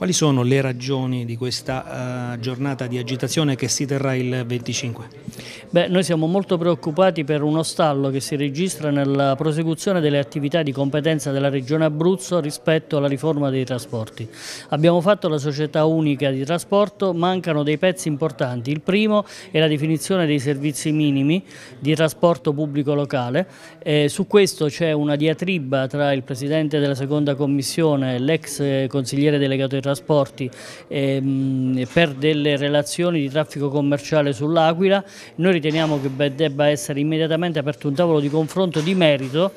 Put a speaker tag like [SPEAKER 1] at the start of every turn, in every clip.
[SPEAKER 1] Quali sono le ragioni di questa uh, giornata di agitazione che si terrà il 25?
[SPEAKER 2] Beh, noi siamo molto preoccupati per uno stallo che si registra nella prosecuzione delle attività di competenza della Regione Abruzzo rispetto alla riforma dei trasporti. Abbiamo fatto la società unica di trasporto, mancano dei pezzi importanti. Il primo è la definizione dei servizi minimi di trasporto pubblico locale. Eh, su questo c'è una diatriba tra il Presidente della seconda commissione e l'ex consigliere delegato ai trasporti ehm, per delle relazioni di traffico commerciale sull'Aquila. Noi riteniamo che debba essere immediatamente aperto un tavolo di confronto di merito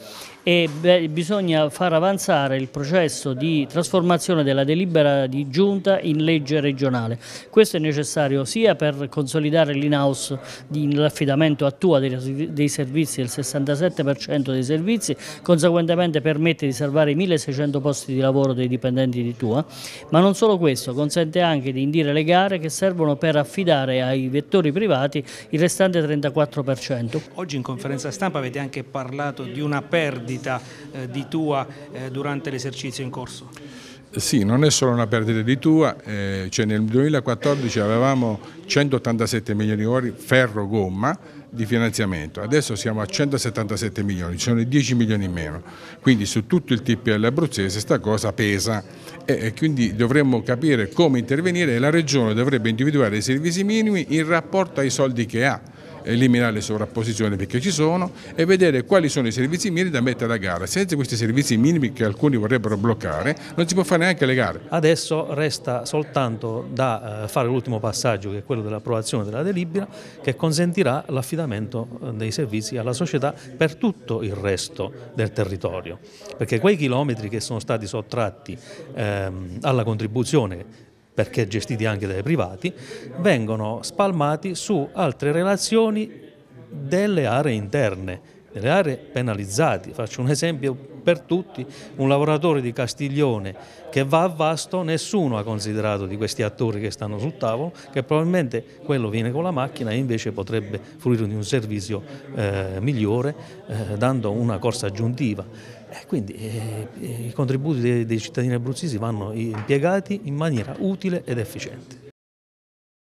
[SPEAKER 2] e beh, bisogna far avanzare il processo di trasformazione della delibera di giunta in legge regionale. Questo è necessario sia per consolidare l'in-house l'affidamento a Tua dei, dei servizi, il 67% dei servizi, conseguentemente permette di salvare 1600 posti di lavoro dei dipendenti di Tua, ma non solo questo, consente anche di indire le gare che servono per affidare ai vettori privati il restante 34%.
[SPEAKER 1] Oggi in conferenza stampa avete anche parlato di una perdita eh, di tua eh, durante l'esercizio in corso?
[SPEAKER 3] Sì, non è solo una perdita di tua, eh, cioè nel 2014 avevamo 187 milioni ferro-gomma di finanziamento, adesso siamo a 177 milioni, ci sono 10 milioni in meno, quindi su tutto il TPL abruzzese questa cosa pesa. E quindi dovremmo capire come intervenire e la Regione dovrebbe individuare i servizi minimi in rapporto ai soldi che ha eliminare le sovrapposizioni perché ci sono e vedere quali sono i servizi minimi da mettere a gara. Senza questi servizi minimi che alcuni vorrebbero bloccare non si può fare neanche le gare.
[SPEAKER 4] Adesso resta soltanto da eh, fare l'ultimo passaggio che è quello dell'approvazione della delibera che consentirà l'affidamento eh, dei servizi alla società per tutto il resto del territorio perché quei chilometri che sono stati sottratti ehm, alla contribuzione perché gestiti anche dai privati, vengono spalmati su altre relazioni delle aree interne, delle aree penalizzate. Faccio un esempio per tutti, un lavoratore di Castiglione che va a Vasto, nessuno ha considerato di questi attori che stanno sul tavolo, che probabilmente quello viene con la macchina e invece potrebbe fruire di un servizio eh, migliore eh, dando una corsa aggiuntiva. Eh, quindi i contributi dei, dei cittadini abruzzesi vanno impiegati in maniera utile ed efficiente.